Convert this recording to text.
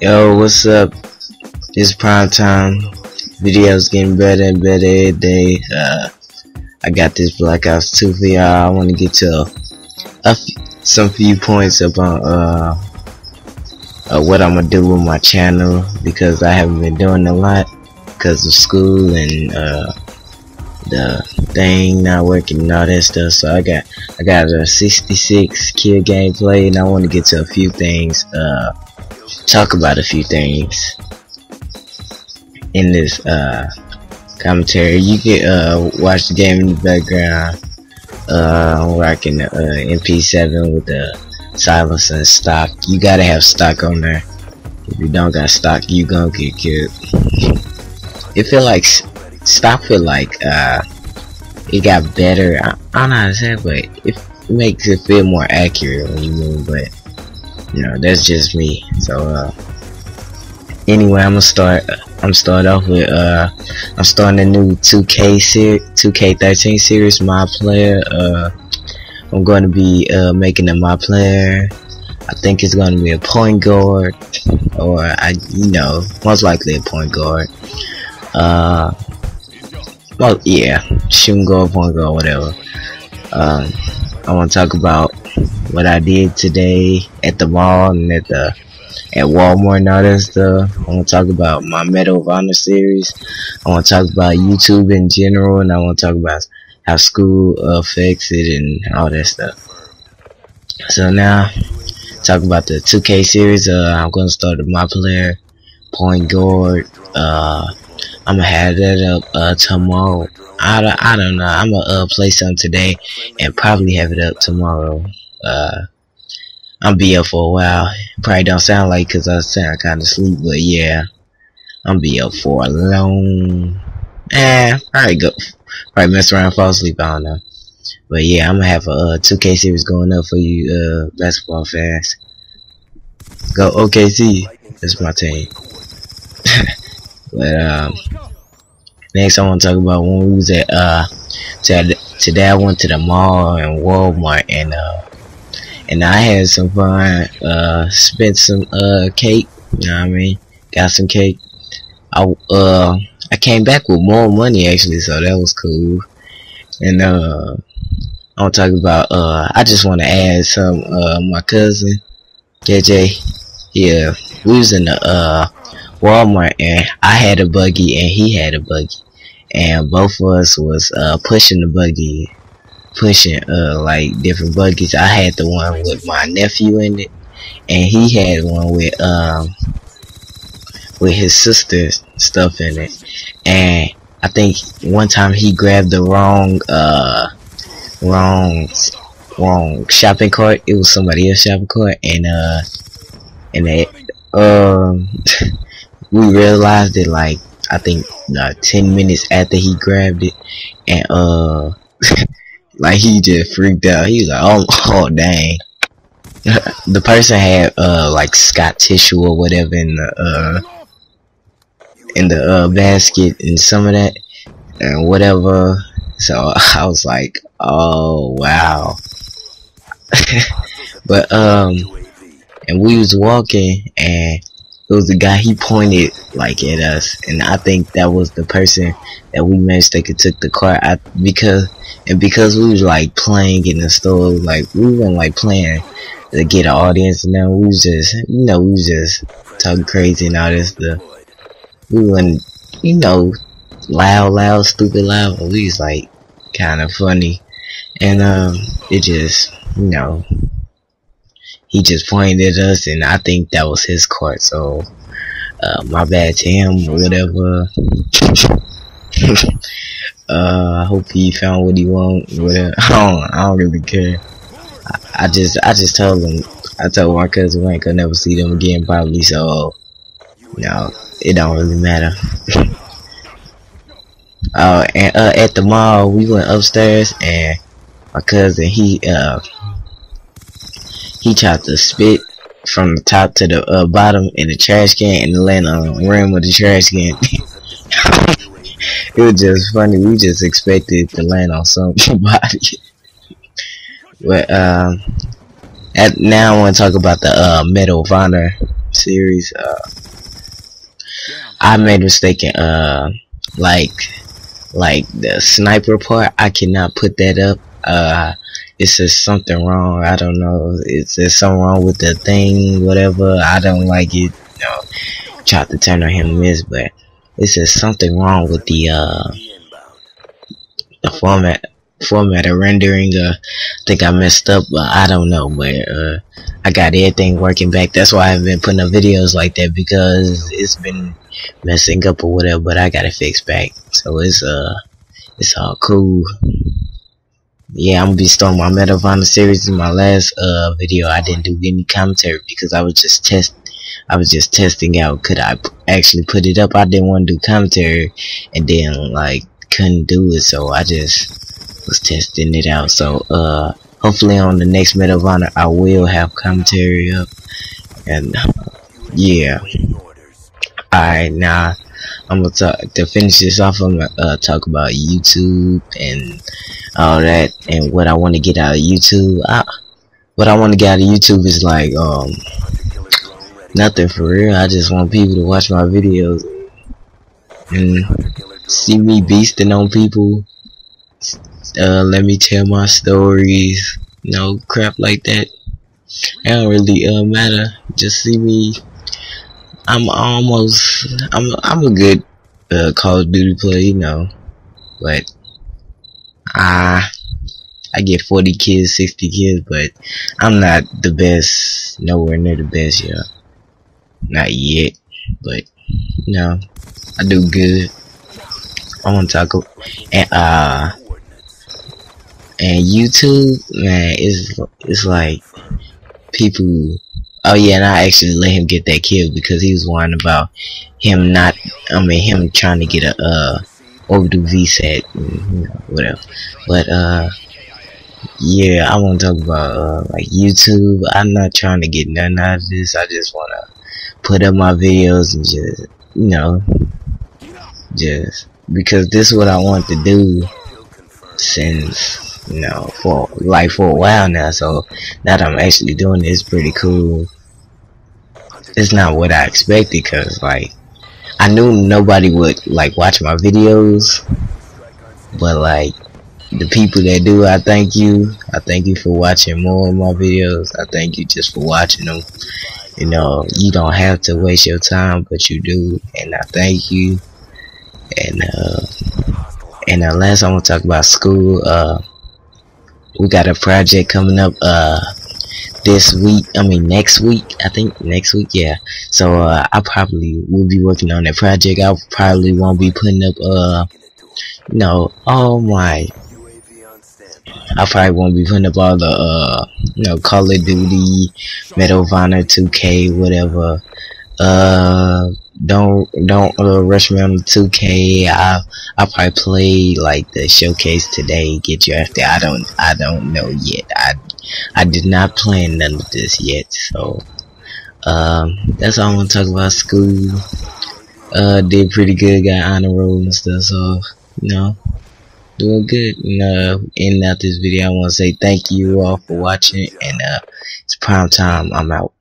Yo, what's up? It's prime time. Videos getting better and better every day. Uh, I got this Black Ops 2 for y'all. I want to get to a, some few points about uh, uh, what I'm gonna do with my channel because I haven't been doing a lot because of school and uh, the thing not working and all that stuff. So I got I got a 66 kill gameplay and I want to get to a few things. Uh, talk about a few things in this uh, commentary. You can uh, watch the game in the background. Uh, I'm rocking the uh, MP7 with the silence and stock. You gotta have stock on there. If you don't got stock, you gonna get killed. it feel like stock feel like uh, it got better. I, I don't know how to say but it makes it feel more accurate when you move. But you know, that's just me. So uh, anyway, I'm gonna start. I'm starting off with uh, I'm starting a new 2K series, 2K13 series, my player. Uh, I'm going to be uh, making a my player. I think it's going to be a point guard, or I, you know, most likely a point guard. Uh, well, yeah, shooting guard, point guard, whatever. Um, I want to talk about what I did today at the mall and at the at Walmart and all that stuff. I want to talk about my Medal of Honor series. I want to talk about YouTube in general, and I want to talk about how school affects it and all that stuff. So now, talk about the 2K series. Uh, I'm gonna start with my player, point guard. Uh, I'm gonna have that up uh, tomorrow. I don't, I don't know. I'm gonna uh, play some today and probably have it up tomorrow. Uh, I'm be up for a while. Probably don't sound like cause I sound kind of sleep, but yeah, I'm be up for a long. Eh, alright, go. Probably mess around, fall asleep. I don't know. But yeah, I'm gonna have a uh, 2K series going up for you, uh, basketball fans. Go OKC. That's my team. but um, next I want to talk about when we was at uh, today I went to the mall and Walmart and uh and I had some fun. Uh, spent some uh cake. You know what I mean? Got some cake. I uh I came back with more money actually, so that was cool. And uh, I'm talking about uh I just want to add some uh my cousin JJ. Yeah, we was in the uh Walmart and I had a buggy and he had a buggy and both of us was uh pushing the buggy pushing uh like different buggies. I had the one with my nephew in it, and he had one with um with his sister's stuff in it. And I think one time he grabbed the wrong uh wrong wrong shopping cart. It was somebody else's shopping cart, and uh and they um we realized it like I think uh, 10 minutes after he grabbed it and uh Like he just freaked out. He was like, oh, oh dang. the person had uh like Scott tissue or whatever in the uh in the uh basket and some of that and whatever. So I was like, oh wow. but um and we was walking and it was the guy he pointed like at us. And I think that was the person that we mistaken took the car. I, because and because we was like playing in the store like we weren't like playing to get an audience and then we was just you know we was just talking crazy and all this stuff we weren't you know loud loud stupid loud But we was like kind of funny. And um it just you know he just pointed at us and I think that was his court so uh, my bad to him whatever. Uh, I hope he found what he want whatever I don't, I don't really care. I, I, just I just told him I told my cousin we ain't gonna never see them again probably so you know it don't really matter. Uh, and uh, at the mall we went upstairs and my cousin he uh he tried to spit from the top to the uh, bottom in the trash can and land on the rim of the trash can. it was just funny. We just expected to land on somebody. but um, at, now I want to talk about the uh, Medal of Honor series. Uh, I made a mistake in uh, like, like the sniper part. I cannot put that up. Uh, it says something wrong. I don't know. It says something wrong with the thing, whatever. I don't like it. You know, tried to turn on him miss, but it says something wrong with the uh the format format of rendering. Uh, I think I messed up, but I don't know. But uh, I got everything working back. That's why I've been putting up videos like that because it's been messing up or whatever. But I got it fixed back, so it's uh it's all cool. Yeah, I'm gonna be starting my Honor series in my last uh video. I didn't do any commentary because I was just test I was just testing out could I actually put it up. I didn't want to do commentary and then like couldn't do it, so I just was testing it out. So uh, hopefully on the next Honor I will have commentary up. And yeah, alright now I'm gonna talk to finish this off. I'm gonna uh, talk about YouTube and all that and what I want to get out of YouTube. I, what I want to get out of YouTube is like um nothing for real. I just want people to watch my videos and see me beasting on people uh, let me tell my stories, no crap like that. It don't really uh, matter. Just see me. I'm almost. I'm. I'm a good uh, Call of Duty player, you know, but I. I get 40 kills, 60 kills, but I'm not the best. Nowhere near the best, yeah. Not yet, but no, I do good. I want to talk. And uh, and YouTube, man, is it's like people. Oh yeah, and I actually let him get that kill because he was whining about him not. I mean, him trying to get a uh overdue VSAT, you know, whatever. But uh, yeah, I want to talk about uh like YouTube. I'm not trying to get none out of this. I just want to put up my videos and just you know, just because this is what I want to do since you know, for like for a while now. So now that I'm actually doing this, pretty cool. It's not what I expected because like I knew nobody would like watch my videos, but like the people that do, I thank you. I thank you for watching more of my videos. I thank you just for watching them. You know, you don't have to waste your time, but you do, and I thank you. And uh, and uh, last I want to talk about school. Uh, we got a project coming up uh this week I mean next week I think next week yeah so uh I probably will be working on that project I probably won't be putting up uh you know oh my I probably won't be putting up all the uh you know Call of Duty Medal of Honor 2K whatever uh don't don't uh, rush me on the 2K. I I probably play like the showcase today. Get your after. I don't I don't know yet. I I did not plan none of this yet. So um, that's all I want to talk about. School uh did pretty good. Got honor roll and stuff. So you know doing good. And uh, ending out this video, I want to say thank you all for watching. And uh, it's prime time. I'm out.